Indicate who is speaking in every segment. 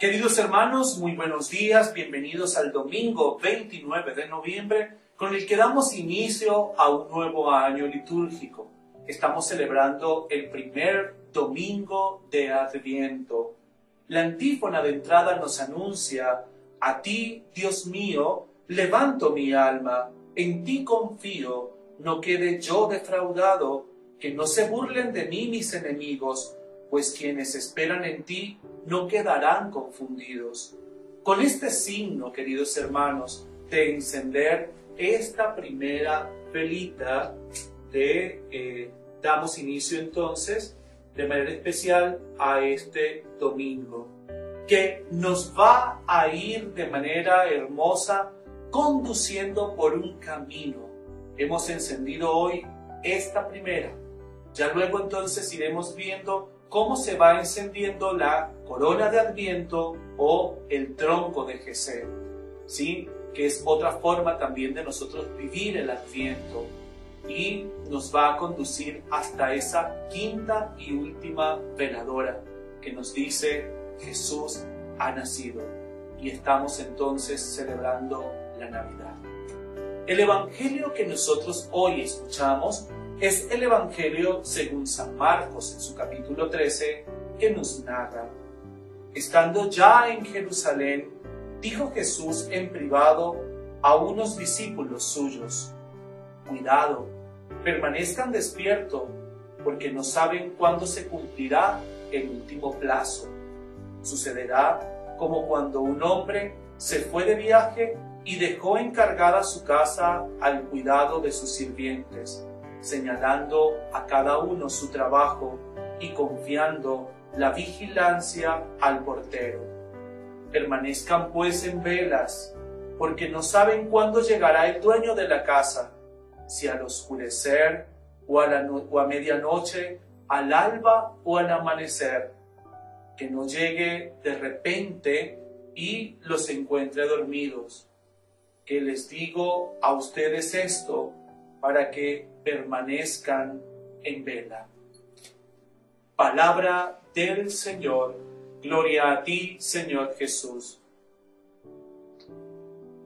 Speaker 1: Queridos hermanos, muy buenos días, bienvenidos al domingo 29 de noviembre, con el que damos inicio a un nuevo año litúrgico. Estamos celebrando el primer domingo de Adviento. La antífona de entrada nos anuncia, a ti, Dios mío, levanto mi alma, en ti confío, no quede yo defraudado, que no se burlen de mí mis enemigos, pues quienes esperan en ti no quedarán confundidos. Con este signo, queridos hermanos, de encender esta primera velita, de, eh, damos inicio entonces de manera especial a este domingo, que nos va a ir de manera hermosa conduciendo por un camino. Hemos encendido hoy esta primera. Ya luego entonces iremos viendo cómo se va encendiendo la corona de Adviento o el tronco de Jesús, ¿sí? que es otra forma también de nosotros vivir el Adviento y nos va a conducir hasta esa quinta y última veladora que nos dice Jesús ha nacido y estamos entonces celebrando la Navidad. El Evangelio que nosotros hoy escuchamos es el Evangelio según San Marcos en su capítulo 13 que nos narra. Estando ya en Jerusalén, dijo Jesús en privado a unos discípulos suyos, Cuidado, permanezcan despiertos, porque no saben cuándo se cumplirá el último plazo. Sucederá como cuando un hombre se fue de viaje y dejó encargada su casa al cuidado de sus sirvientes señalando a cada uno su trabajo y confiando la vigilancia al portero. Permanezcan pues en velas, porque no saben cuándo llegará el dueño de la casa, si al oscurecer o a, la a medianoche, al alba o al amanecer, que no llegue de repente y los encuentre dormidos. Que les digo a ustedes esto, para que permanezcan en vela. Palabra del Señor, gloria a ti, Señor Jesús.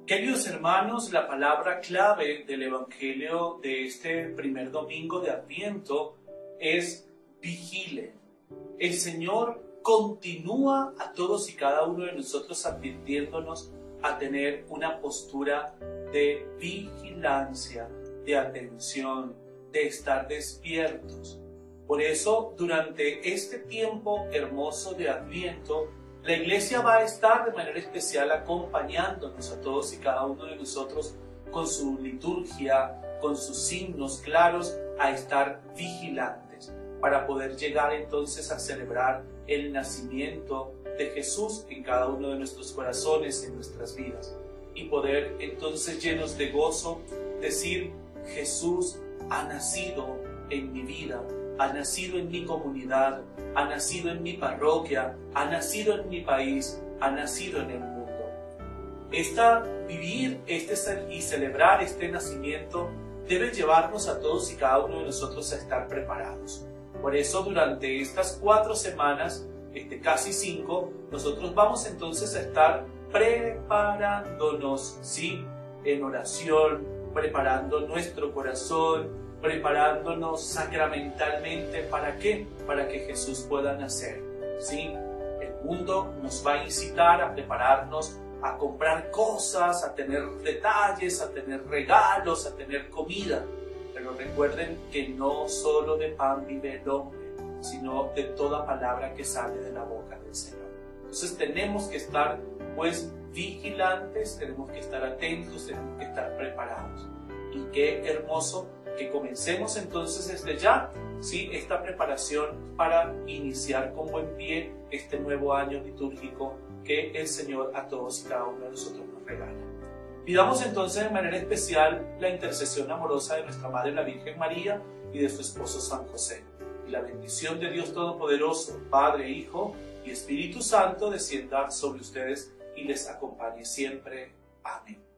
Speaker 1: Queridos hermanos, la palabra clave del Evangelio de este primer domingo de Adviento es vigile. El Señor continúa a todos y cada uno de nosotros advirtiéndonos a tener una postura de vigilancia, de atención, de estar despiertos. Por eso, durante este tiempo hermoso de Adviento, la iglesia va a estar de manera especial acompañándonos a todos y cada uno de nosotros con su liturgia, con sus signos claros, a estar vigilantes para poder llegar entonces a celebrar el nacimiento de Jesús en cada uno de nuestros corazones, en nuestras vidas, y poder entonces llenos de gozo decir, Jesús ha nacido en mi vida, ha nacido en mi comunidad, ha nacido en mi parroquia, ha nacido en mi país, ha nacido en el mundo. Esta vivir este y celebrar este nacimiento debe llevarnos a todos y cada uno de nosotros a estar preparados. Por eso durante estas cuatro semanas, este, casi cinco, nosotros vamos entonces a estar preparándonos, ¿sí? En oración, preparando nuestro corazón, preparándonos sacramentalmente. ¿Para qué? Para que Jesús pueda nacer. ¿sí? El mundo nos va a incitar a prepararnos a comprar cosas, a tener detalles, a tener regalos, a tener comida. Pero recuerden que no solo de pan vive el hombre, sino de toda palabra que sale de la boca del Señor. Entonces tenemos que estar pues vigilantes, tenemos que estar atentos, tenemos que estar preparados. Y qué hermoso que comencemos entonces desde ya, ¿sí? Esta preparación para iniciar con buen pie este nuevo año litúrgico que el Señor a todos y cada uno de nosotros nos regala. Pidamos entonces de manera especial la intercesión amorosa de nuestra Madre la Virgen María y de su esposo San José. Y la bendición de Dios Todopoderoso, Padre, Hijo y Espíritu Santo descienda sobre ustedes y les acompañe siempre. Amén.